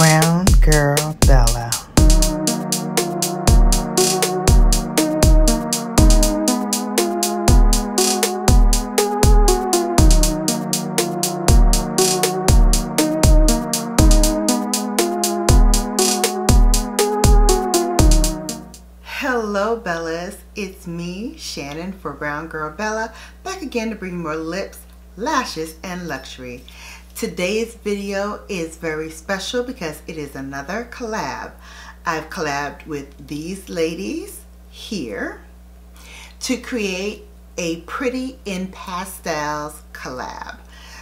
Brown Girl Bella. Hello Bellas, it's me, Shannon for Brown Girl Bella, back again to bring more lips, lashes, and luxury. Today's video is very special because it is another collab. I've collabed with these ladies here to create a pretty in pastels collab.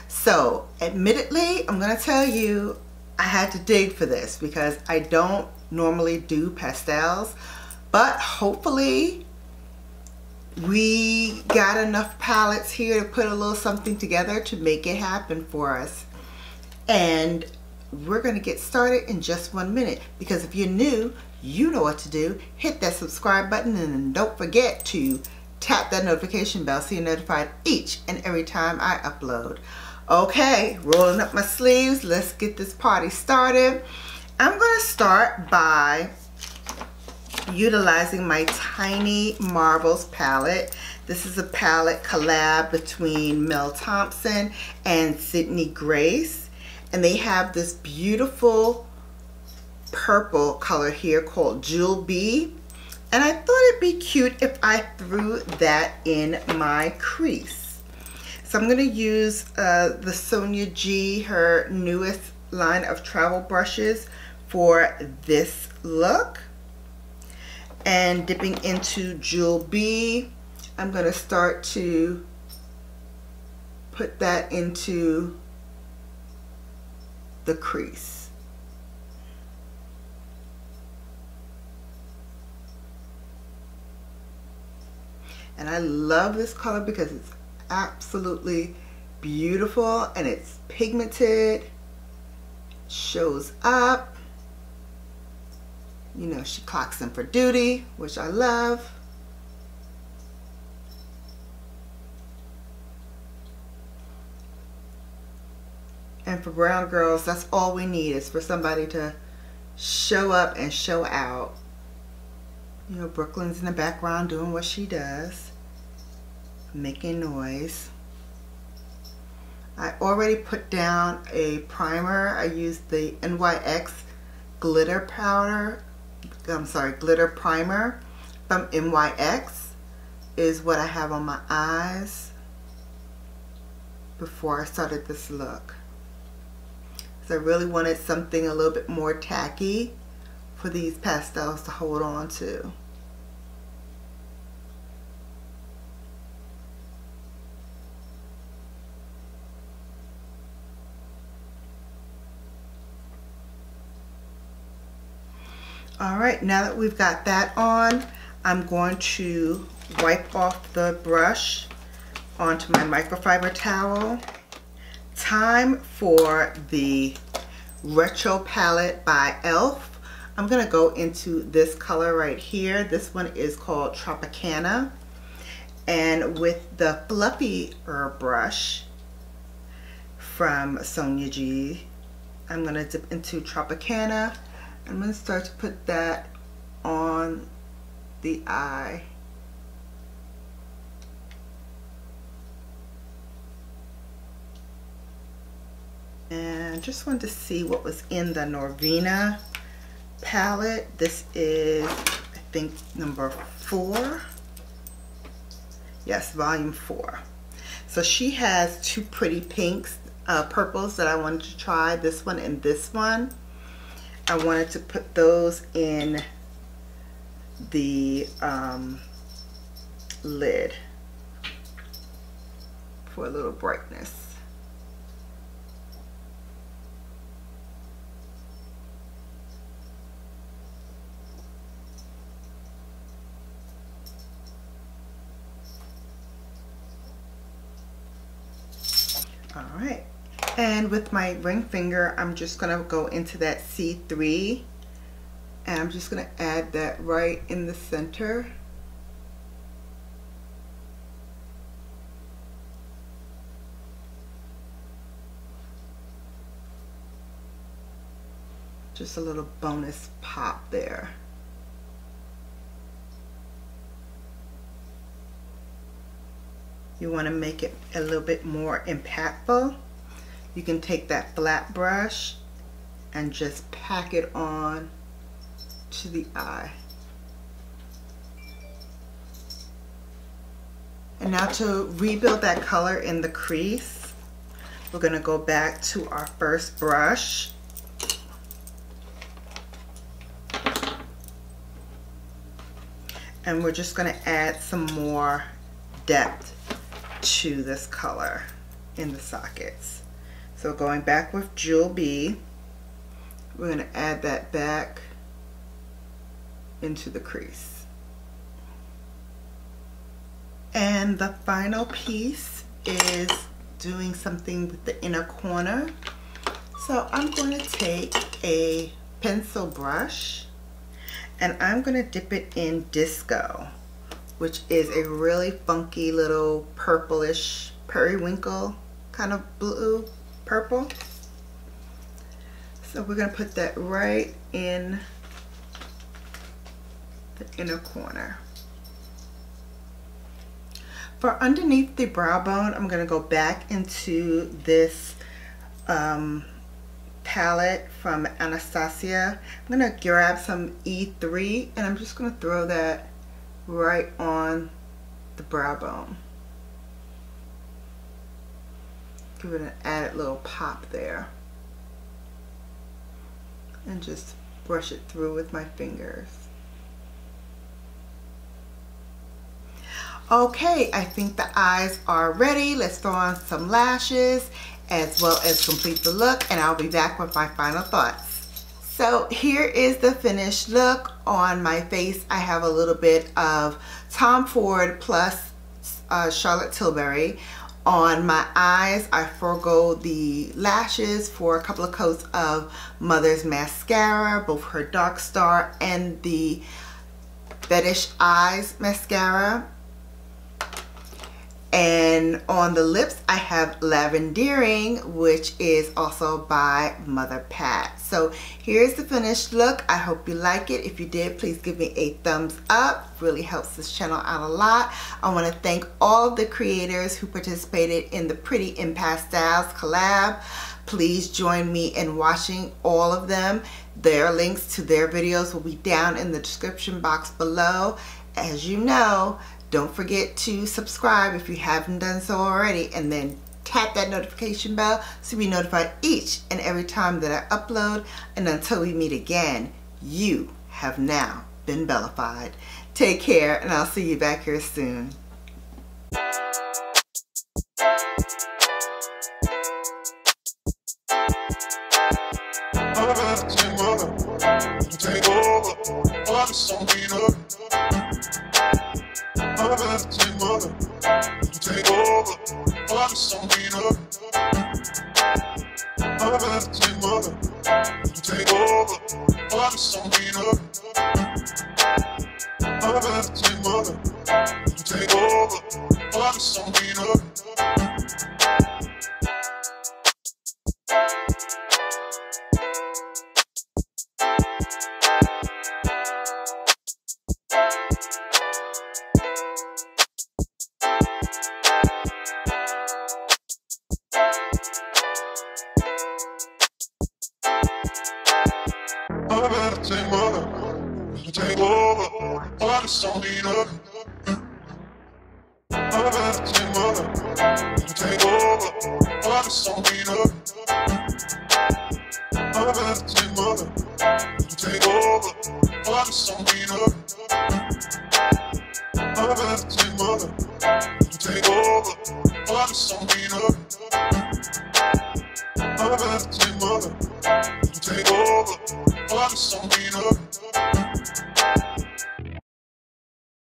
So admittedly, I'm going to tell you I had to dig for this because I don't normally do pastels, but hopefully we got enough palettes here to put a little something together to make it happen for us. And we're going to get started in just one minute because if you're new you know what to do. Hit that subscribe button and don't forget to tap that notification bell so you're notified each and every time I upload. Okay rolling up my sleeves let's get this party started. I'm going to start by utilizing my Tiny Marvels palette. This is a palette collab between Mel Thompson and Sydney Grace and they have this beautiful purple color here called Jewel B and I thought it'd be cute if I threw that in my crease. So I'm going to use uh, the Sonia G, her newest line of travel brushes for this look. And dipping into Jewel B, I'm going to start to put that into the crease. And I love this color because it's absolutely beautiful and it's pigmented, shows up. You know, she clocks in for duty, which I love. And for brown girls, that's all we need is for somebody to show up and show out. You know, Brooklyn's in the background doing what she does, making noise. I already put down a primer. I used the NYX glitter powder, I'm sorry, glitter primer from NYX is what I have on my eyes before I started this look. So I really wanted something a little bit more tacky for these pastels to hold on to. All right, now that we've got that on, I'm going to wipe off the brush onto my microfiber towel. Time for the retro palette by elf i'm going to go into this color right here. This one is called tropicana. And with the fluffy herb brush from sonia g i'm going to dip into tropicana i'm going to start to put that on the eye and just wanted to see what was in the Norvina palette. This is, I think, number four. Yes, volume four. So she has two pretty pinks, uh, purples that I wanted to try, this one and this one. I wanted to put those in the um, lid for a little brightness. all right and with my ring finger I'm just gonna go into that C3 and I'm just gonna add that right in the center Just a little bonus pop there. You want to make it a little bit more impactful. You can take that flat brush and just pack it on to the eye. And now to rebuild that color in the crease, we're going to go back to our first brush. And we're just going to add some more depth to this color in the sockets. So going back with Jewel B, we're going to add that back into the crease. And the final piece is doing something with the inner corner. So I'm going to take a pencil brush and I'm going to dip it in Disco, which is a really funky little purplish periwinkle kind of blue purple. So we're going to put that right in the inner corner. For underneath the brow bone, I'm going to go back into this um, palette from Anastasia. I'm going to grab some E3 and I'm just going to throw that right on the brow bone. Give it an added little pop there. And just brush it through with my fingers. Okay, I think the eyes are ready. Let's throw on some lashes as well as complete the look and I'll be back with my final thoughts. So here is the finished look on my face. I have a little bit of Tom Ford plus uh, Charlotte Tilbury. On my eyes, I forego the lashes for a couple of coats of Mother's Mascara, both her Dark Star and the Fetish Eyes Mascara. And on the lips, I have Lavendering, which is also by Mother Pat. So here's the finished look. I hope you like it. If you did, please give me a thumbs up. Really helps this channel out a lot. I want to thank all the creators who participated in the Pretty in Pastels collab. Please join me in watching all of them. Their links to their videos will be down in the description box below. As you know, don't forget to subscribe if you haven't done so already and then tap that notification bell to be notified each and every time that I upload. And until we meet again, you have now been bellafied. Take care and I'll see you back here soon. Take over, over. All this on me, love. Mother, take mother, take over. All this on me, love. Mother, take mother, take over. All this on me, take over. Me, love. Mother, take mother, take over. On me, love. Mother, take mother, take over. On me, love. Mother, take mother, take over. This on me,